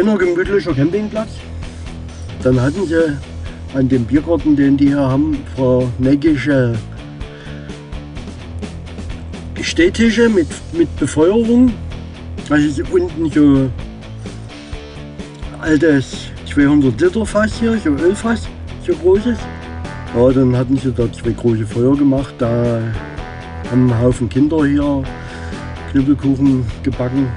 kleiner gemütlicher Campingplatz. Dann hatten sie an dem Biergarten, den die hier haben, vernäckische Stehtische mit, mit Befeuerung. Also unten so altes 200 Liter Fass hier, so Ölfass, so großes. Ja, dann hatten sie da zwei große Feuer gemacht. Da haben ein Haufen Kinder hier Knüppelkuchen gebacken.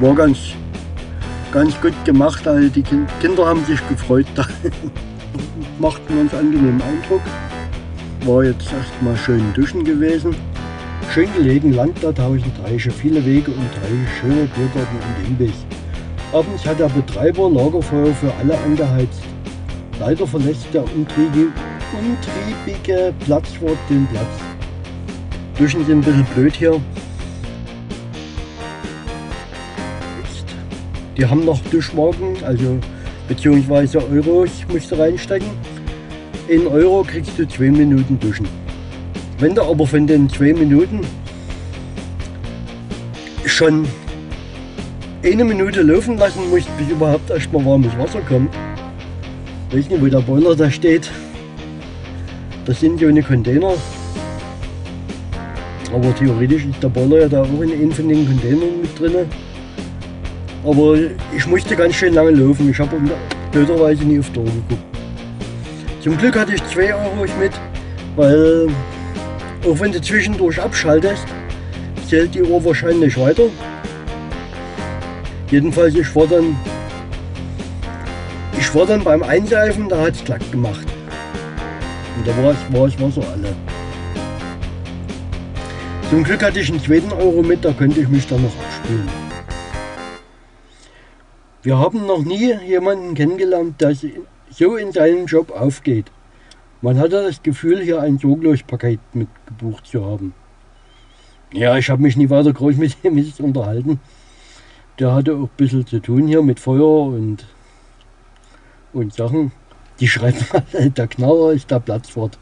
War ganz, ganz gut gemacht. Also die Kinder haben sich gefreut. Macht einen ganz angenehmen Eindruck. War jetzt erstmal schön duschen gewesen. Schön gelegen, Land da, tausend Reiche, viele Wege und drei schöne Biergarten und Imbiss. Abends hat der Betreiber Lagerfeuer für alle angeheizt. Leider verlässt der umtriebige, umtriebige Platzwart den Platz. Duschen sind ein bisschen blöd hier. Die haben noch Duschmarken, also beziehungsweise Euros musst du reinstecken. In Euro kriegst du zwei Minuten duschen. Wenn du aber von den zwei Minuten schon eine Minute laufen lassen musst, bis überhaupt erstmal warmes Wasser kommt. Weiß nicht, wo der Boiler da steht. Das sind ja eine Container. Aber theoretisch ist der Boiler ja da auch in einem von den Containern mit drin. Aber ich musste ganz schön lange laufen. Ich habe blöderweise nie auf die Uhr geguckt. Zum Glück hatte ich 2 Euro mit, weil auch wenn du zwischendurch abschaltest, zählt die Uhr wahrscheinlich weiter. Jedenfalls, ich war dann, ich war dann beim Einseifen, da hat es klack gemacht. Und da war es, war es Wasser alle. Zum Glück hatte ich einen zweiten Euro mit, da könnte ich mich dann noch abspülen. Wir haben noch nie jemanden kennengelernt, der so in seinem Job aufgeht. Man hatte das Gefühl, hier ein Sorglos-Paket mitgebucht zu haben. Ja, ich habe mich nie weiter groß mit dem unterhalten. Der hatte auch ein bisschen zu tun hier mit Feuer und, und Sachen. Die schreibt mal, der Knarrer ist der Platzwart.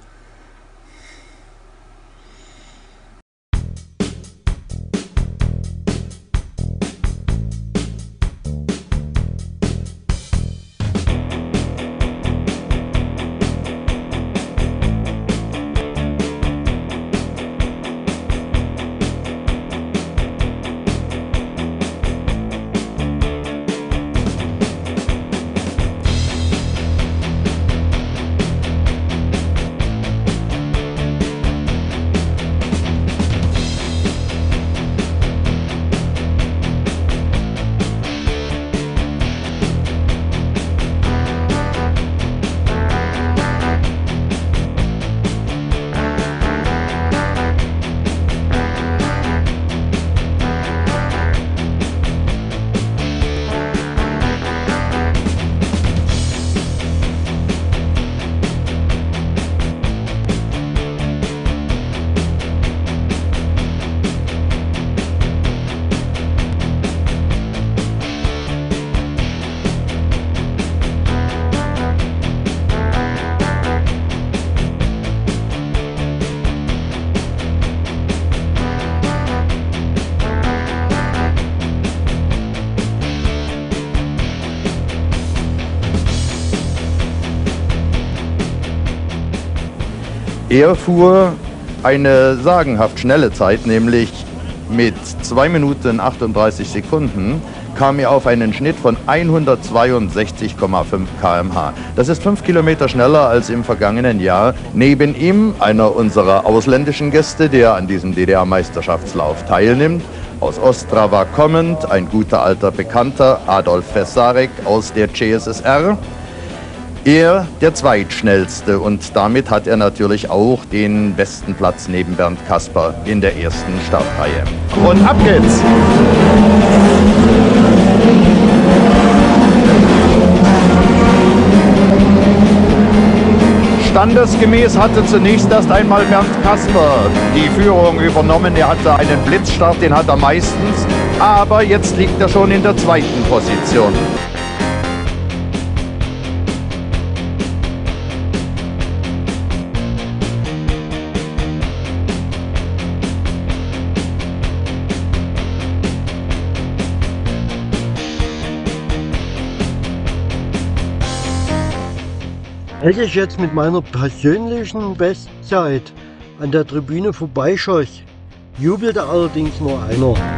Er fuhr eine sagenhaft schnelle Zeit, nämlich mit 2 Minuten 38 Sekunden kam er auf einen Schnitt von 162,5 km/h. Das ist 5 Kilometer schneller als im vergangenen Jahr. Neben ihm einer unserer ausländischen Gäste, der an diesem DDR-Meisterschaftslauf teilnimmt. Aus Ostrava kommend, ein guter alter Bekannter, Adolf Fesarek aus der CSSR. Er der zweitschnellste und damit hat er natürlich auch den besten Platz neben Bernd Kasper in der ersten Startreihe. Und ab geht's! Standesgemäß hatte zunächst erst einmal Bernd Kasper die Führung übernommen. Er hatte einen Blitzstart, den hat er meistens, aber jetzt liegt er schon in der zweiten Position. Als ich jetzt mit meiner persönlichen Bestzeit an der Tribüne vorbeischoss, jubelte allerdings nur einer.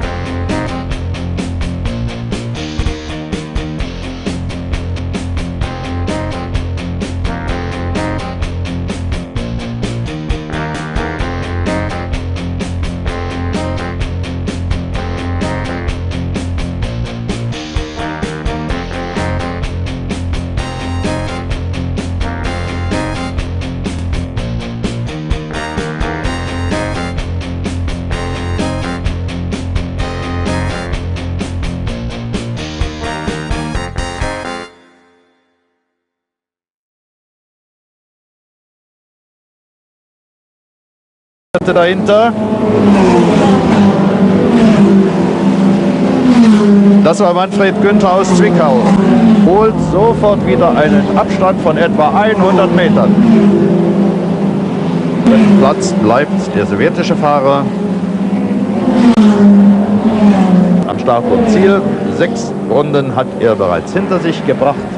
Dahinter. Das war Manfred Günther aus Zwickau. Holt sofort wieder einen Abstand von etwa 100 Metern. Dritten Platz bleibt der sowjetische Fahrer. Am Start und Ziel. Sechs Runden hat er bereits hinter sich gebracht.